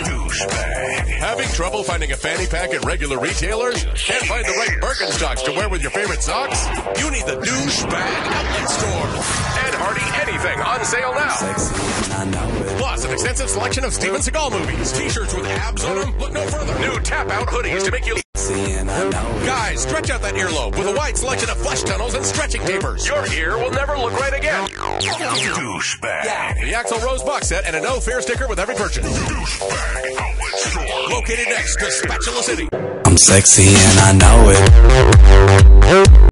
Douchebag. Having trouble finding a fanny pack at regular retailers? Can't find the right Birkenstocks to wear with your favorite socks? You need the Douchebag Outlet Store. Ed Hardy anything on sale now. Sexy and I know it. Plus, an extensive selection of Steven Seagal movies. T-shirts with abs on them. Look no further. New tap-out hoodies to make you... Sexy and I know it. Guys, stretch out that earlobe with a wide selection of flesh tunnels and stretching tapers. Your ear will never look right again. Douchebag. The Axl Rose box set and a no fear sticker with every purchase. Douchebag Outlet Store. Located next to Spatula City. I'm sexy and I know it.